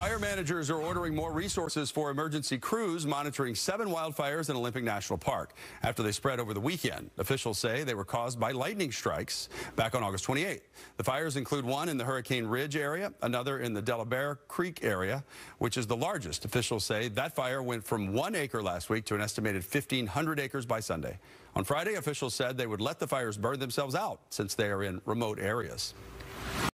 Fire managers are ordering more resources for emergency crews monitoring seven wildfires in Olympic National Park after they spread over the weekend. Officials say they were caused by lightning strikes back on August 28. The fires include one in the Hurricane Ridge area, another in the Delabarre Creek area, which is the largest. Officials say that fire went from one acre last week to an estimated 1,500 acres by Sunday. On Friday, officials said they would let the fires burn themselves out since they are in remote areas.